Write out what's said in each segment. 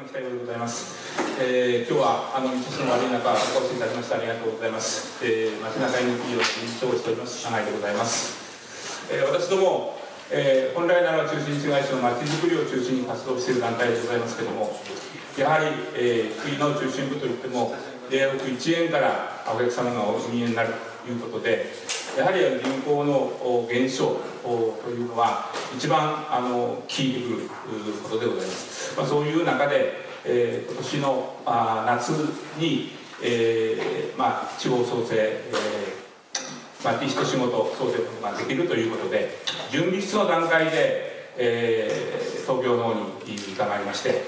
の期待でございます。えー、今日はあの道の悪い中お越しいただきましてありがとうございます。えー、街中 NPO の理事長をしております長井でございます。えー、私ども、えー、本来なら中心市街地の街づくりを中心に活動している団体でございますけれども、やはり、えー、国の中心部といっても例億1円からお客様がお見えになるいうことで、やはり人口の減少というのは一番あの効いてくることでございます、まあ、そういう中で、えー、今年のあ夏に、えーまあ、地方創生、えーまあ、一仕事創生ができるということで準備室の段階で、えー、東京の方に伺いまして、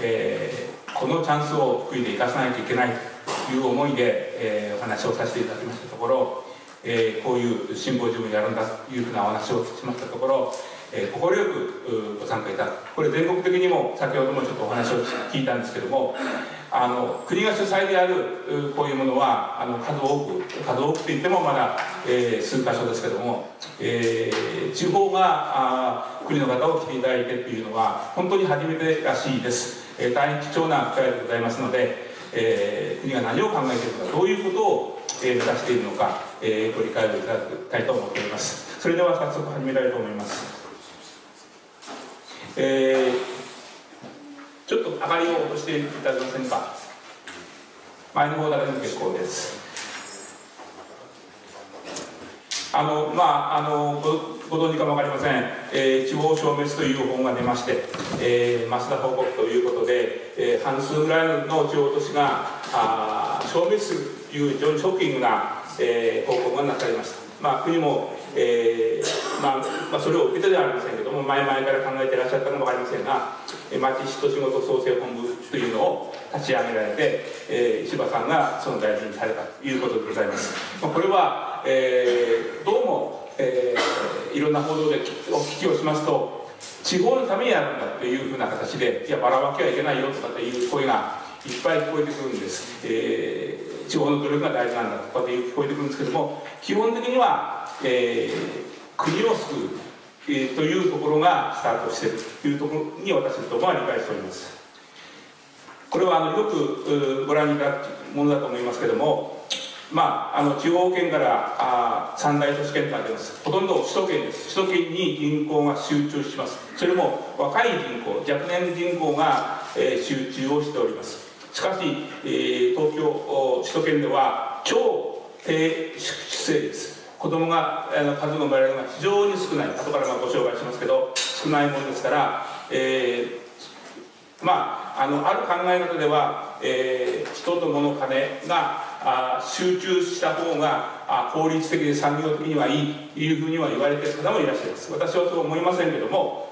えー、このチャンスを福井で生かさないといけないと。いう思いで、えー、お話をさせていただきましたところえー、こういうシンポジウムをやるんだというふうなお話をしましたところ、えー、快くご参加いただく。これ全国的にも先ほどもちょっとお話を聞いたんですけどもあの国が主催であるこういうものはあの数多く数多くといってもまだ、えー、数箇所ですけども、えー、地方があ国の方を来ていただいてというのは本当に初めてらしいです、えー、大変貴重な機会でございますので、えー、国が何を考えているのかどういうことを、えー、目指しているのかえー、ご理解をいただきたいと思っております。それでは早速始めたいと思います。えー、ちょっと明かりを落としていただけませんか？前の方だけでも結構です。あのまああのご存知かも分かりません、えー、地方消滅という本が出まして、えー、増田報告ということで、えー、半数ぐらいの地方都市があ消滅するという非常にショッキングなえー、報告がなされました。まあ、国も、えーまあまあ、それを受けてではありませんけども前々から考えていらっしゃったかも分かりませんが町市と仕事創生本部というのを立ち上げられて、えー、石破さんがその大臣にされたということでございます。まあ、これは、えー、どうも、えー、いろんな報道でお聞きをしますと地方のためにやるんだというふうな形でいやばらまきはいけないよとかっていう声がいっぱい聞こえてくるんです。えー地方の努力が大事なんだとかって聞こえてくるんですけども基本的には、えー、国を救う、えー、というところがスタートしているというところに私どもは理解しておりますこれはあのよくご覧いただくものだと思いますけどもまあ、あの地方圏からあ三大都市圏とあります。ほとんど首都圏です。首都圏に人口が集中します。それも若い人口若年人口が、えー、集中をしております。しかし、えー、東京首都圏では超低出生率。子供があの数の生まれるのが非常に少ない。後からまあご紹介しますけど少ないものですから、えー、まああのある考え方では、えー、人と物金があ集中した方があ効率的で産業的にはいいというふうには言われている方もいらっしゃいます。私はそう思いませんけども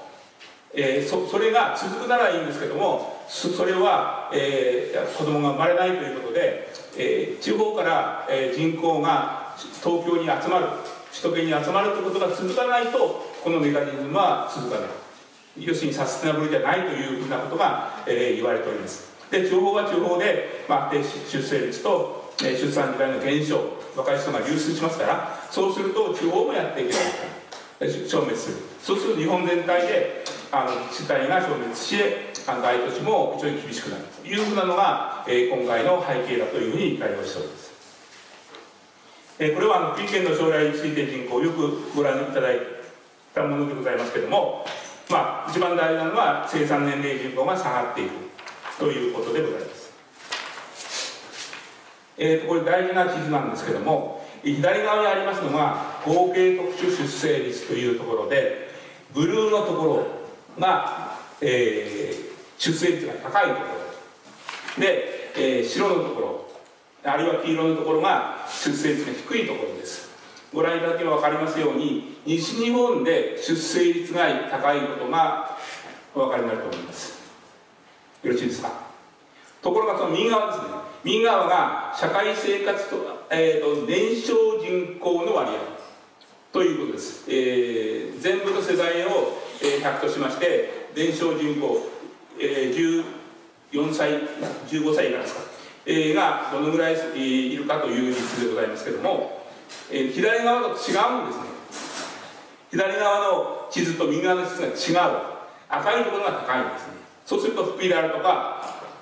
えー、そそれが続くならいいんですけどもそれは、えー、子供が生まれないということで、えー、地方から、えー、人口が東京に集まる首都圏に集まるということが続かないとこのメカニズムは続かない。要するにサステナブルじゃないというふうなことが、えー、言われております。で地方は地方で、まあ、出生率と、出産時代の減少若い人が流出しますからそうすると地方もやっていけない消滅する。そうすると日本全体であの自治体が消滅して大都市も非常に厳しくなると。いうふうなのが、えー、今回の背景だというふうに理解をしております、え、これはあの福井県の将来推定人口をよくご覧いただいたものでございますけれどもまあ一番大事なのは生産年齢人口が下がっていくということでございます、えー、これ大事な地図なんですけども左側にありますのが合計特殊出生率というところでブルーのところが、えー、出生率が高いところ。で、えー、白のところあるいは黄色のところが出生率が低いところです。ご覧いただければ分かりますように西日本で出生率が高いことがお分かりになると思います。よろしいですか？ところがその右側ですね。右側が社会生活と,、えーと、年少人口の割合ということです、えー、全部の世代をえ100としまして伝承人口、え14歳15歳以下ですか、えがどのぐらいいるかという率でございますけども、え左側と違うんですね。左側の地図と右側の地図が違う。赤いところが高いんですね。そうすると福井であるとか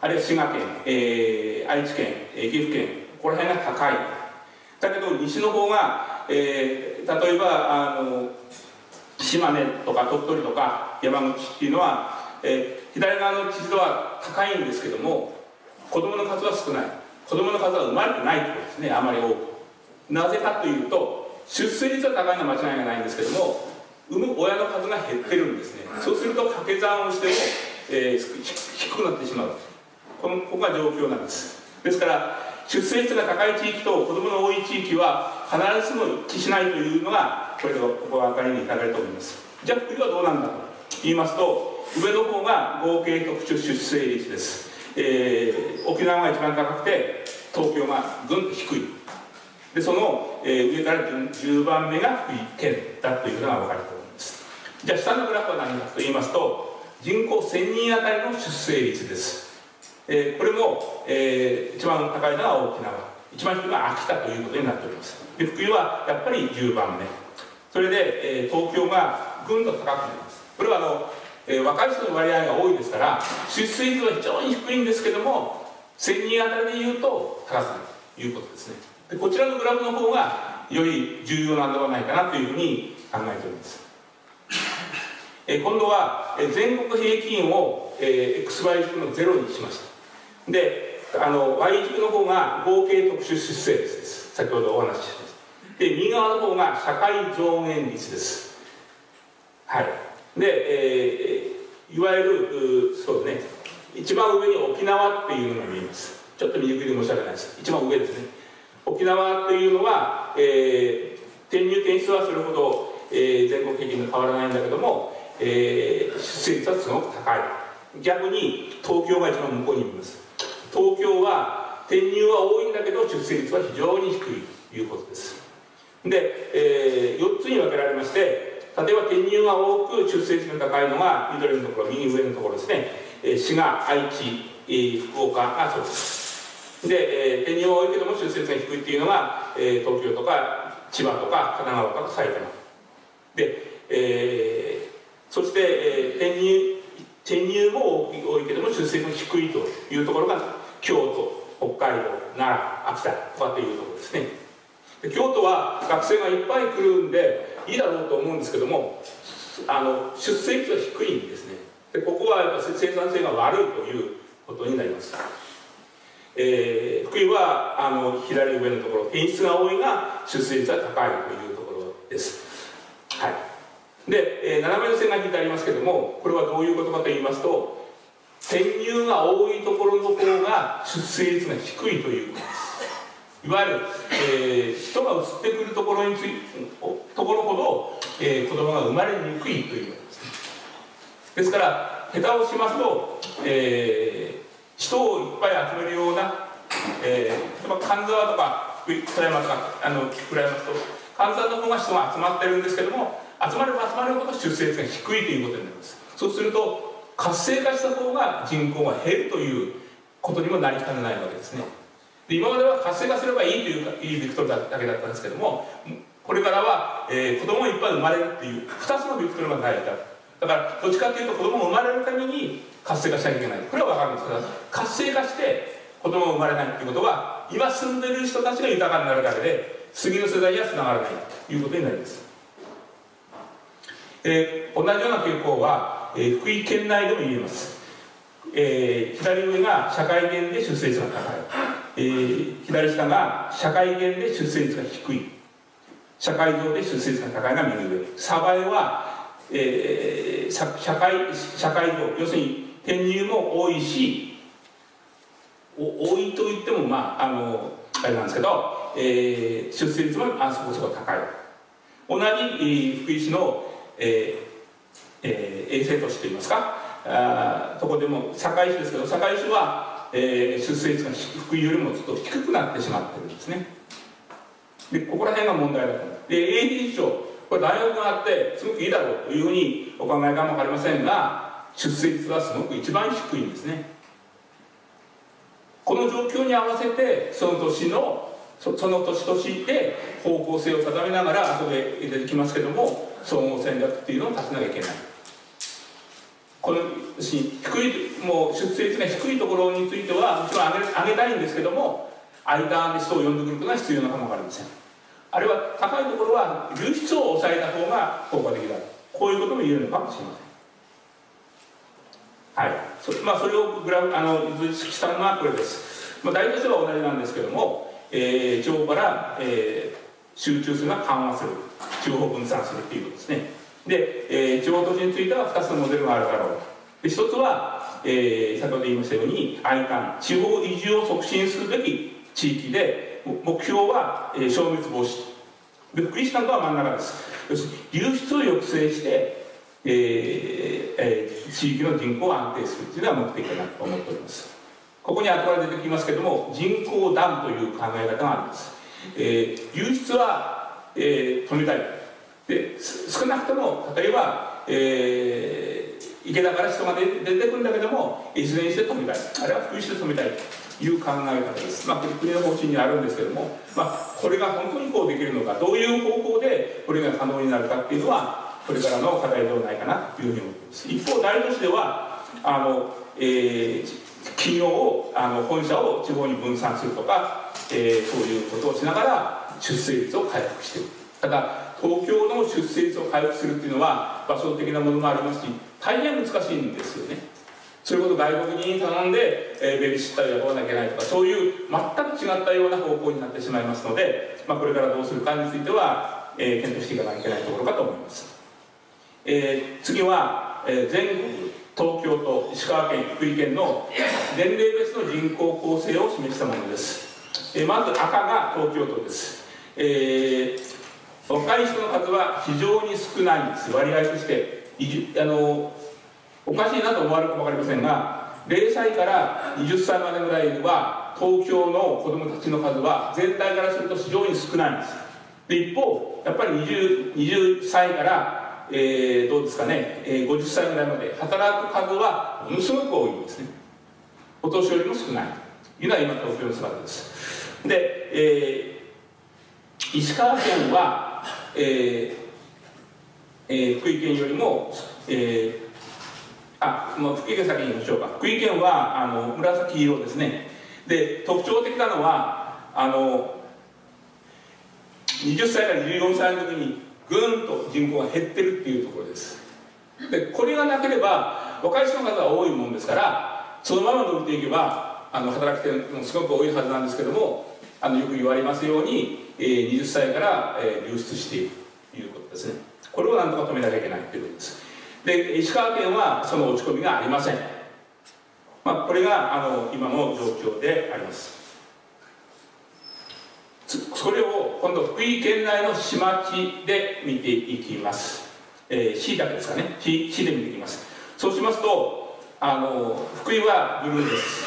あるいは滋賀県、えー、愛知県、えー、岐阜県ここら辺が高い。だけど西の方が、えー、例えばあの島根とか鳥取とか山口っていうのは、えー、左側の地図は高いんですけども子供の数は少ない。子供の数は生まれてないということですねあまり多く。なぜかというと出生率は高いのは間違いがないんですけども産む親の数が減ってるんですね。そうすると掛け算をしても、えー、低くなってしまう。このここが状況なんです。ですから出生率が高い地域と子供の多い地域は必ずしも一致しないというのがこれでお分かりにいただけると思います。じゃあ福井はどうなんだと言いますと上の方が合計特殊出生率です、えー、沖縄が一番高くて東京がぐんと低い。でその、えー、上から10番目が福井県だというのが分かると思います。じゃあ下のグラフは何かと言いますと人口1000人あたりの出生率です。えー、これも、えー、一番高いのは沖縄一番低いのは秋田ということになっております。で福井はやっぱり10番目。それで、えー、東京がぐんと高くなります。これはあの、えー、若い人の割合が多いですから出生率は非常に低いんですけども1000人あたりでいうと高くなるということですね。でこちらのグラフの方がより重要なのではないかなというふうに考えております。え今度は全国平均を、えー、XY 軸の0にしました。であの Y 軸の方が合計特殊出生率です。先ほどお話ししました。で右側の方が社会上限率です。はい。で、えー、いわゆるそうですね。一番上に沖縄っていうのが見えます。ちょっと見にくいで申し訳ないです。一番上ですね。沖縄っていうのは、えー、転入転出はそれほど、えー、全国平均と変わらないんだけども、えー、出生率はすごく高い。逆に東京が一番向こうにいます。東京は転入は多いんだけど出生率は非常に低いということです。で、えー、4つに分けられまして例えば転入が多く出生率が高いのが緑のところ右上のところですね、えー、滋賀愛知、えー、福岡がそうです。で、えー、転入は多いけども出生率が低いっていうのが、えー、東京とか千葉とか神奈川とか埼玉。で、えー、そして、えー、転入転入も多いけども出生率が低いというところが京都北海道奈良秋田とかっていうところですね。で京都は学生がいっぱい来るんでいいだろうと思うんですけどもあの出生率は低いんですね。でここはやっぱ生産性が悪いということになります。えー、福井はあの左上のところ品質が多いが出生率は高いというところです。はい。で、えー、斜めの線が引いてありますけどもこれはどういうことかと言いますと転入が多いところの方が出生率が低いということです。いわゆる、えー、人が移ってくるところについところほど、えー、子供が生まれにくいということですですから下手をしますと、えー、人をいっぱい集めるような、えー、例えば神沢とか富山とかあの倉山と神沢の方が人が集まってるんですけども集まれば集まるほど出生率が低いということになります。そうすると活性化した方が人口が減るということにもなりかねないわけですね。で今までは活性化すればいいというかいいビクトルだけだったんですけどもこれからは、えー、子供がいっぱい生まれるっていう2つのビクトルが大事だだからどっちかっていうと子供が生まれるために活性化しなきゃいけない。これは分かるんですけど活性化して子供が生まれないっていうことは今住んでる人たちが豊かになるだけで次の世代にはつながらないということになります、えー、同じような傾向はえー、福井県内でも言えます、えー、左上が社会源で出生率が高い、えー、左下が社会源で出生率が低い。社会上で出生率が高いが右上。サバエは、えー、社会社会上要するに転入も多いし多いと言ってもまああのあれなんですけど、えー、出生率もあそこそこ高い。同じ、えー、福井市の、えーえー、衛星都市といいますかあとこでも堺市ですけど堺市は、えー、出生率が福井よりもちょっと低くなってしまってるんですね。でここら辺が問題だとで AD 賞これ大学があってすごくいいだろうというふうにお考えかも分かりませんが出生率はすごく一番低いんですね。この状況に合わせてその年のそその年々で方向性を定めながら後で出てきますけども総合戦略っていうのを立てなきゃいけない。この低いもう出生率が低いところについてはもちろん上げ上げたいんですけども空いた人を呼んでくることが必要なかもわかりません。あるいは高いところは流出を抑えた方が効果的だこういうことも言えるのかもしれません。はい。そ,、まあ、それをグラフあの図式したのがこれです、まあ、大都市は同じなんですけども、えー、地方から、えー、集中するが緩和する。地方分散するっていうことですね。で、えー、地方都市については2つのモデルがあるだろう。で一つは、えー、先ほど言いましたように ICAN 地方移住を促進するべき地域で目標は、えー、消滅防止。でクリスタントは真ん中です。要するに流出を抑制して、えーえー、地域の人口を安定するというのが目的かなと思っております。ここに後から出てきますけども人口ダムという考え方があります、えー、流出は、えー、止めたい。で少なくとも例えば、えー、池田から人が出てくるんだけどもいずれにして止めたい。あるいは福井して止めたいいう考え方です、まあ、国の方針にあるんですけども、まあ、これが本当にこうできるのかどういう方法でこれが可能になるかっていうのはこれからの課題ではないかなというふうに思います。一方大都市ではあの、えー、企業をあの本社を地方に分散するとか、えー、そういうことをしながら出生率を回復しているただ東京の出生率を回復するっていうのは場所的なものもありますし大変難しいんですよね。それこそ外国人に頼んで、えー、ベビーシッターを雇わなきゃいけないとかそういう全く違ったような方向になってしまいますので、まあ、これからどうするかについては、えー、検討していかなきゃいけないところかと思います、えー、次は、えー、全国東京都石川県福井県の年齢別の人口構成を示したものです、えー、まず赤が東京都です、えー、若い人の数は非常に少ないんです。割合として。あのおかしいなと思われるかも分かりませんが0歳から20歳までぐらいは東京の子どもたちの数は全体からすると非常に少ないんです。で一方やっぱり 20, 20歳から、えー、どうですかね、えー、50歳ぐらいまで働く数はものすごく多いんですね。お年寄りも少ない。というのは今東京の姿です。で、えー、石川県は、えーえー、福井県よりも、えー、あもう福井県先に言いましょうか。福井県はあの紫色ですね。で特徴的なのはあの20歳から14歳の時にぐんと人口が減ってるっていうところです。でこれがなければ若い人の方が多いもんですからそのまま伸びていけばあの働き手もすごく多いはずなんですけどもあのよく言われますように、えー、20歳から、えー、流出しているということですね。これをなんとか止めなきゃいけないということです。で石川県はその落ち込みがありません、まあ、これがあの今の状況であります。それを今度福井県内の市町で見ていきます、えー、市だけですかね。市市で見ていきます。そうしますとあの福井はブルーです。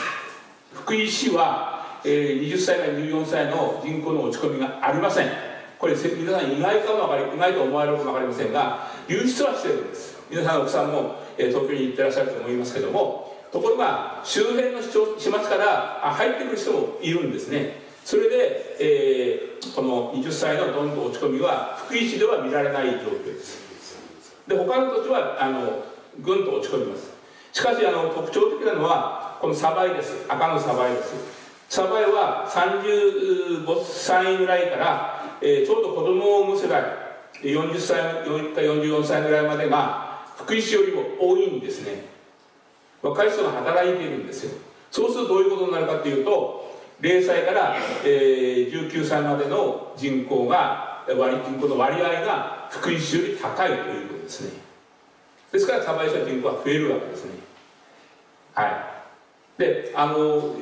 福井市は、え、20歳から14歳の人口の落ち込みがありません。これ皆さん意外かも分かり意外と思われるかも分かりませんが流出はしてるんです。皆さん奥さんも、え、東京に行ってらっしゃると思いますけどもところが周辺の市町町から入ってくる人もいるんですね。それで、えー、この20歳のどんどん落ち込みは福井市では見られない状況です。で他の土地はあのぐんと落ち込みます。しかしあの特徴的なのはこのサバイです。赤のサバイです。サバイは35歳ぐらいから、えー、ちょうど子供をむ世代40歳か44歳ぐらいまでが福井市よりも多いんですね。若い人が働いているんですよ。そうするとどういうことになるかというと0歳から、えー、19歳までの人口が割人口の割合が福井市より高いということですね。ですからサバイ社人口は増えるわけですね。はい。であの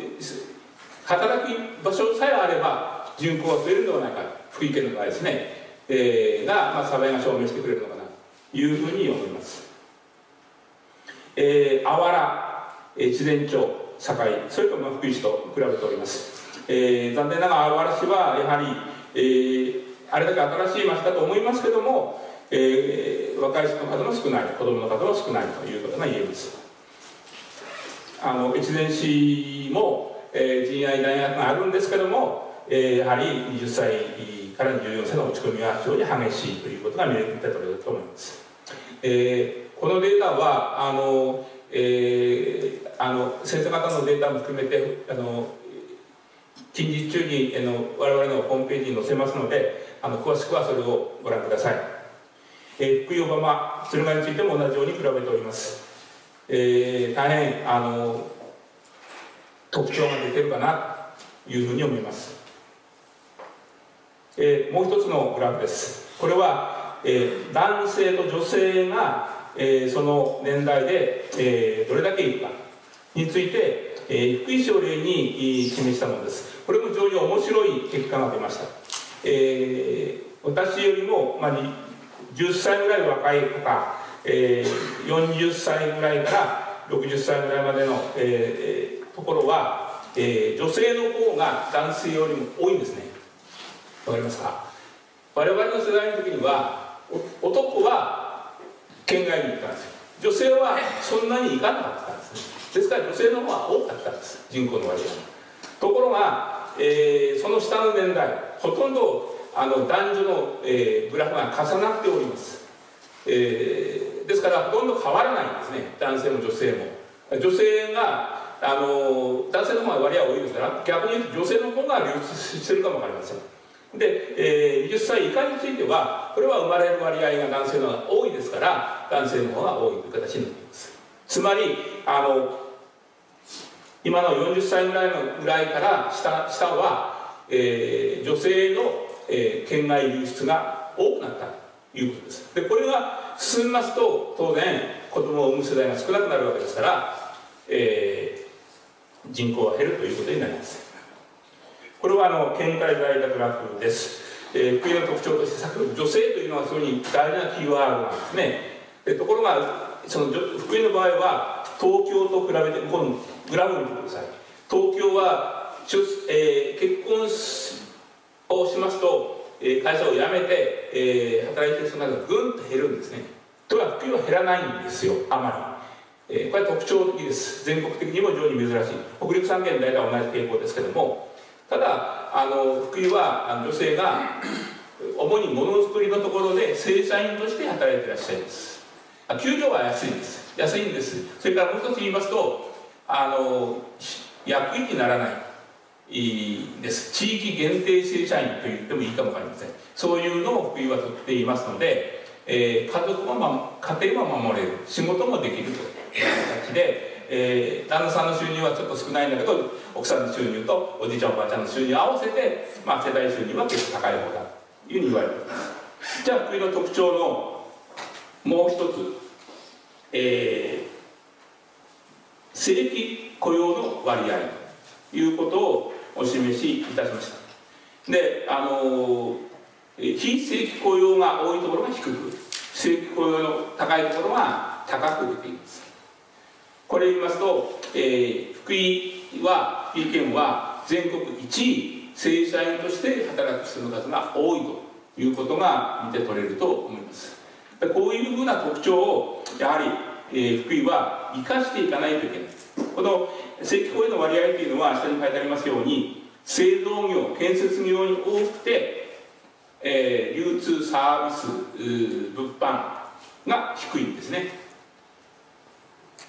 働き場所さえあれば人口が増えるのではないか福井県の場合ですね、えー、が、まあ、サバイが証明してくれるのかなというふうに思いますえー、あわら、越前町、堺、それとも福井市と比べております。えー、残念ながらあわら市はやはり、えー、あれだけ新しい町だと思いますけども、えー、若い人の数も少ない、子供の数も少ないということが言えます。あの越前市も、えー、陣愛大学があるんですけども、えー、やはり20歳から24歳の落ち込みが非常に激しいということが見えて取れると思います。えーこのデータはあのえー、あの先生方のデータも含めてあの近日中にあの我々のホームページに載せますのであの詳しくはそれをご覧ください、えー、福井小浜敦賀についても同じように比べております、えー、大変あの特徴が出てるかなというふうに思います、えー、もう一つのグラフです。これは、えー、男性と女性がえー、その年代で、えー、どれだけいるかについて、えー、福井市を例に示したものです。これも非常に面白い結果が出ました、えー、私よりも、まあ、10歳ぐらい若い方、えー、40歳ぐらいから60歳ぐらいまでの、えー、ところは、えー、女性の方が男性よりも多いんですね。わかりますか？我々の世代の時には男は県外に行ったんですよ。女性はそんなに行かなかったんですですから女性の方が多かったんです。人口の割合ところが、えー、その下の年代ほとんどあの男女の、えー、グラフが重なっております、えー、ですからほとんど変わらないんですね。男性も女性も。女性があの男性の方が割合多いですから逆に言うと女性の方が流出してるかもわかりません。で、えー、20歳以下についてはこれは生まれる割合が男性の方が多いですから男性の方が多いという形になっています。つまりあの今の40歳ぐらいのぐらいから下下は、えー、女性の、えー、県外流出が多くなったということです。でこれが進みますと当然子供を産む世代が少なくなるわけですから、えー、人口が減るということになります。これはあの県外大学グラフです、えー、国の特徴として先ほど女性というのは非常に大事なキーワードなんですね。えところがその福井の場合は東京と比べてこのグラフを見てください。東京は、えー、結婚をしますと、えー、会社を辞めて、えー、働いてる人がぐんと減るんですね。とは福井は減らないんですよあまり、えー、これは特徴的です。全国的にも非常に珍しい。北陸三県大体同じ傾向ですけども。ただあの福井は女性が主にものづくりのところで正社員として働いていらっしゃいます。給料は安いんです。安いんです。それからもう一つ言いますとあの役員にならないです。地域限定正社員と言ってもいいかもわかりません。そういうのを福井は取っていますので、えー、家族も、ま、家庭も守れる。仕事もできると。形でえー、旦那さんの収入はちょっと少ないんだけど奥さんの収入とおじいちゃんおばあちゃんの収入合わせて、まあ、世帯収入は結構高い方だというふうに言われています。じゃあ国の特徴のもう一つ、えー、正規雇用の割合ということをお示しいたしました。であの非正規雇用が多いところが低く正規雇用の高いところが高く出ています。これ言いますと、えー、福井は福井県は全国1位正社員として働く人の数が多いということが見て取れると思います。こういうふうな特徴をやはり、えー、福井は生かしていかないといけない。この正規雇用の割合というのは下に書いてありますように製造業建設業に多くて、えー、流通サービス物販が低いんですね。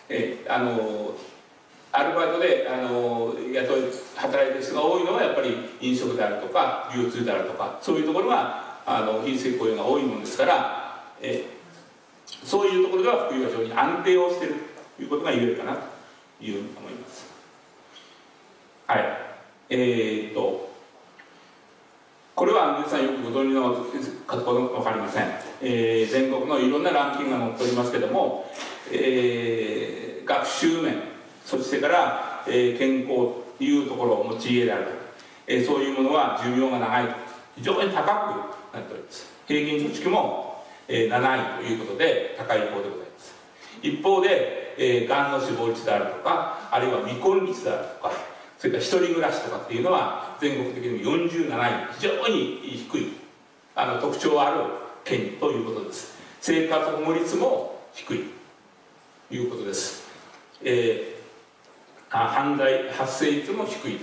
えあのアルバイトであの雇い働いてる人が多いのはやっぱり飲食であるとか流通であるとかそういうところがあの非正規雇用が多いものですから、えそういうところでは福井は非常に安定をしているということが言えるかなというふうに思います。はいえー、っとこれは皆さんよくご存知のか分かりません、えー、全国のいろんなランキングが載っておりますけどもえー、学習面そしてから、えー、健康というところ持ち家である。と、えー、そういうものは寿命が長いと。非常に高くなっております。平均貯蓄も、えー、7位ということで高い方でございます。一方で、えー、の死亡率であるとかあるいは未婚率であるとかそれから一人暮らしとかっていうのは全国的にも47位非常に低いあの特徴ある県ということです。生活保護率も低いということです、えー、犯罪発生率も低い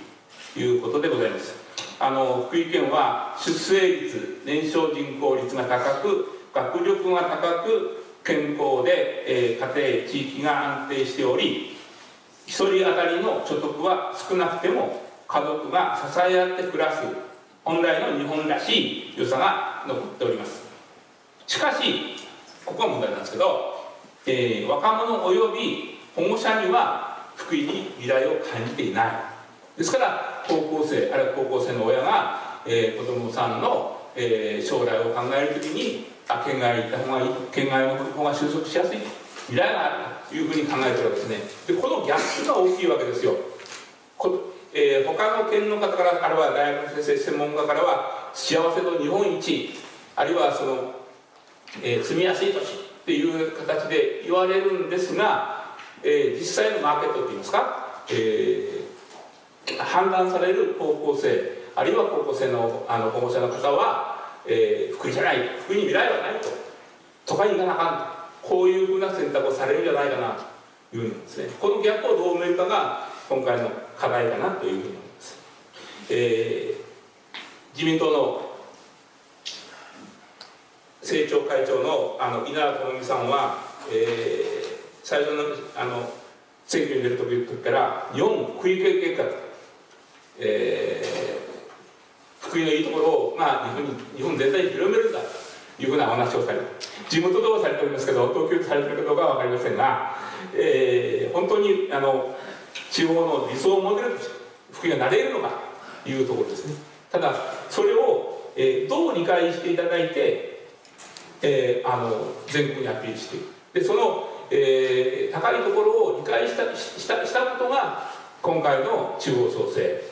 ということでございます。あの福井県は出生率年少人口率が高く学力が高く、健康で、えー、家庭地域が安定しており一人当たりの所得は少なくても家族が支え合って暮らす。本来の日本らしい良さが残っております。しかしここが問題なんですけど、えー、若者及び保護者には福井に未来を感じていない。ですから高校生あるいは高校生の親が、えー、子供さんの、えー、将来を考える時にあ県外に行った方がいい県外の方が就職しやすい未来がある。いうふうに考えてるわけですね。でこのギャップが大きいわけですよ。こ、えー、他の県の方からあるいは大学の先生専門家からは幸せの日本一あるいはその、えー、住みやすい都市っていう形で言われるんですが、えー、実際のマーケットっていいますか、えー、判断される高校生あるいは高校生のあの保護者の方はえー、福井じゃない福井に未来はないと。都会に行かなあかんと。こういうふうな選択をされるんじゃないかなというふうにですね。このギャップをどう埋めるかが今回の課題かなというふうに思います、えー、自民党の政調会長のあの稲田朋美さんは、えー、最初のあの選挙に出る時から日本区域計画、えー福井のいいところを、まあ、日本に日本全体に広めるんだと。いうふうなお話をされる地元ではされておりますけど東京でされてるかどうかは分かりませんが、えー、本当にあの地方の理想モデルとして福井がなれるのかというところですね。ただそれを、えー、どう理解していただいて、えー、あの全国にアピールしていく。でその、えー、高いところを理解したしたしたことが今回の地方創生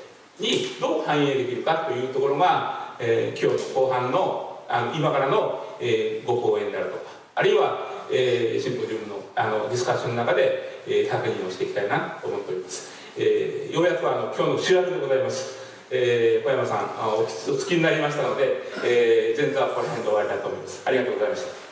にどう反映できるかというところが、えー、今日の後半のあの今からの、えー、ご講演であるとかあるいは、えー、シンポジウムのあのディスカッションの中で、えー、確認をしていきたいなと思っております、えー、ようやくあの今日の主役でございます。えー、小山さんおお付きになりましたので、えー、前座はこの辺で終わりたいと思います。ありがとうございました。